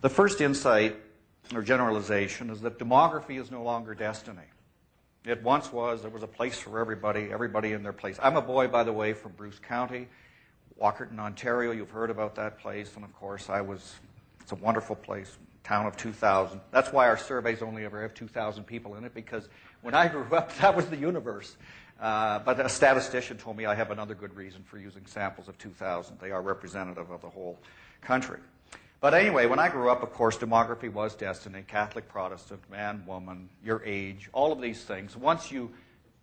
The first insight or generalization is that demography is no longer destiny. It once was, there was a place for everybody, everybody in their place. I'm a boy, by the way, from Bruce County, Walkerton, Ontario. You've heard about that place. And of course, I was, it's a wonderful place, town of 2,000. That's why our surveys only ever have 2,000 people in it, because when I grew up, that was the universe. Uh, but a statistician told me I have another good reason for using samples of 2,000. They are representative of the whole country. But anyway, when I grew up, of course, demography was destiny Catholic, Protestant, man, woman, your age, all of these things. Once you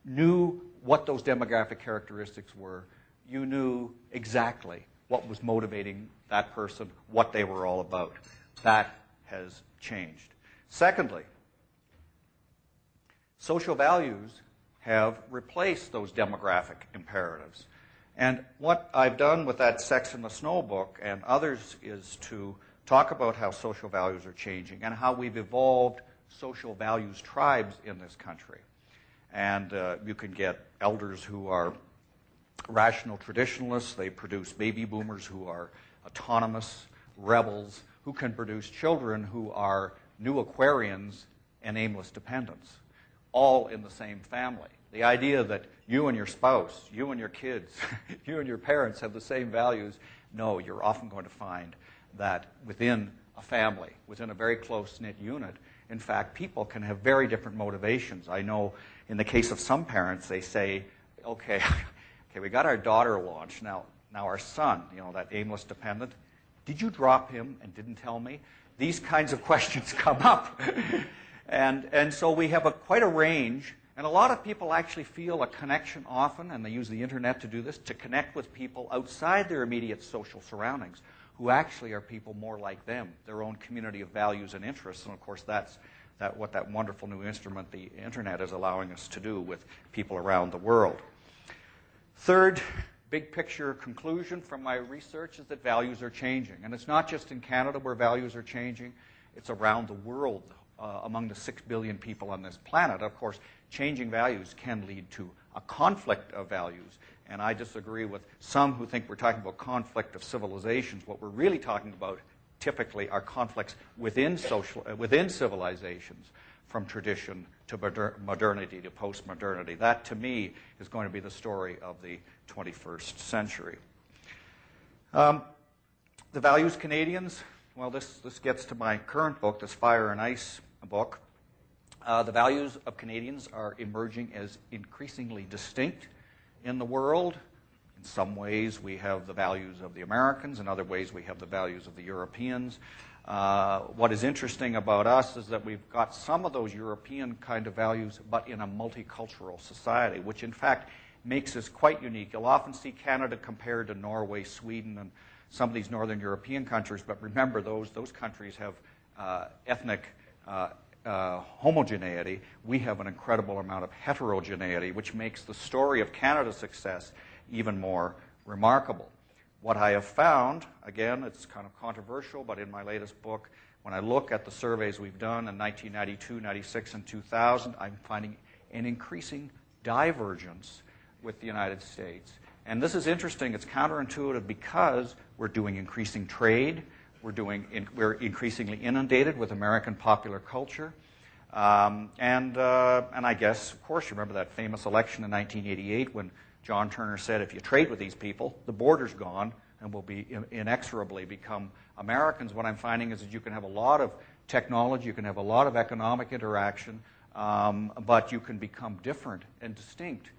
knew what those demographic characteristics were, you knew exactly what was motivating that person, what they were all about. That has changed. Secondly, social values have replaced those demographic imperatives. And what I've done with that Sex in the Snow book and others is to talk about how social values are changing and how we've evolved social values tribes in this country. And uh, you can get elders who are rational traditionalists, they produce baby boomers who are autonomous rebels, who can produce children who are new Aquarians and aimless dependents, all in the same family. The idea that you and your spouse, you and your kids, you and your parents have the same values, no, you're often going to find that within a family, within a very close knit unit, in fact, people can have very different motivations. I know in the case of some parents, they say, okay, okay, we got our daughter launched. Now, now our son, you know, that aimless dependent, did you drop him and didn't tell me? These kinds of questions come up. and, and so we have a, quite a range. And a lot of people actually feel a connection often, and they use the internet to do this, to connect with people outside their immediate social surroundings who actually are people more like them, their own community of values and interests. And of course, that's that, what that wonderful new instrument, the internet, is allowing us to do with people around the world. Third, big picture conclusion from my research is that values are changing. And it's not just in Canada where values are changing, it's around the world uh, among the six billion people on this planet. Of course, changing values can lead to a conflict of values. And I disagree with some who think we're talking about conflict of civilizations. What we're really talking about typically are conflicts within, social, uh, within civilizations, from tradition to moder- modernity to post-modernity. That, to me, is going to be the story of the 21st century. Um, the values Canadians, well, this, this gets to my current book, this Fire and Ice book. Uh, the values of Canadians are emerging as increasingly distinct in the world. In some ways, we have the values of the Americans. In other ways, we have the values of the Europeans. Uh, what is interesting about us is that we've got some of those European kind of values, but in a multicultural society, which in fact makes us quite unique. You'll often see Canada compared to Norway, Sweden, and some of these northern European countries, but remember, those, those countries have uh, ethnic uh, uh, homogeneity, we have an incredible amount of heterogeneity, which makes the story of Canada's success even more remarkable. What I have found, again, it's kind of controversial, but in my latest book, when I look at the surveys we've done in 1992, 96, and 2000, I'm finding an increasing divergence with the United States. And this is interesting. It's counterintuitive because we're doing increasing trade, we're, doing in, we're increasingly inundated with American popular culture. Um, and, uh, and I guess, of course, you remember that famous election in 1988 when John Turner said, if you trade with these people, the border's gone and will be inexorably become Americans. What I'm finding is that you can have a lot of technology, you can have a lot of economic interaction, um, but you can become different and distinct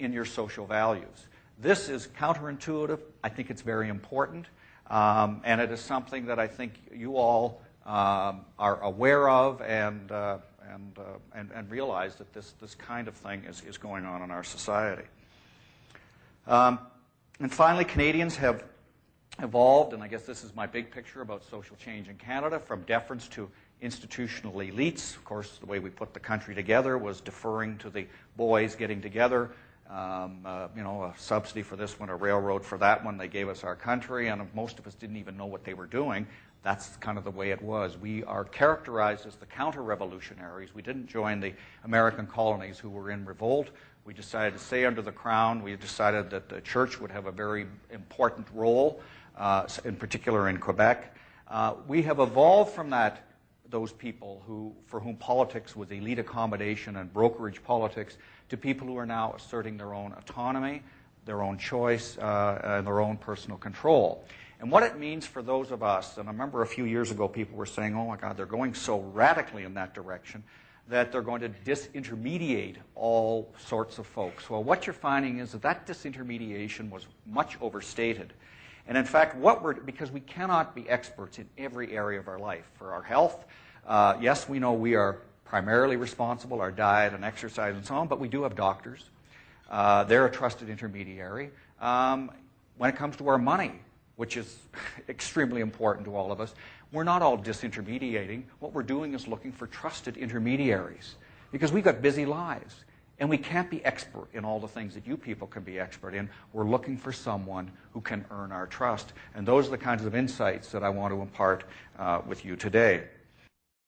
in your social values. This is counterintuitive. I think it's very important. Um, and it is something that I think you all um, are aware of and, uh, and, uh, and, and, realize that this, this kind of thing is, is going on in our society. Um, and finally, Canadians have evolved, and I guess this is my big picture about social change in Canada, from deference to institutional elites. Of course, the way we put the country together was deferring to the boys getting together um, uh, you know, a subsidy for this one, a railroad for that one. They gave us our country, and most of us didn't even know what they were doing. That's kind of the way it was. We are characterized as the counter revolutionaries. We didn't join the American colonies who were in revolt. We decided to stay under the crown. We decided that the church would have a very important role, uh, in particular in Quebec. Uh, we have evolved from that, those people who, for whom politics was elite accommodation and brokerage politics to people who are now asserting their own autonomy, their own choice, uh, and their own personal control. And what it means for those of us, and I remember a few years ago people were saying, oh my God, they're going so radically in that direction that they're going to disintermediate all sorts of folks. Well, what you're finding is that that disintermediation was much overstated. And in fact, what we're, because we cannot be experts in every area of our life. For our health, uh, yes, we know we are primarily responsible, our diet and exercise and so on, but we do have doctors. Uh, they're a trusted intermediary. Um, when it comes to our money, which is extremely important to all of us, we're not all disintermediating. What we're doing is looking for trusted intermediaries because we've got busy lives. And we can't be expert in all the things that you people can be expert in. We're looking for someone who can earn our trust. And those are the kinds of insights that I want to impart uh, with you today.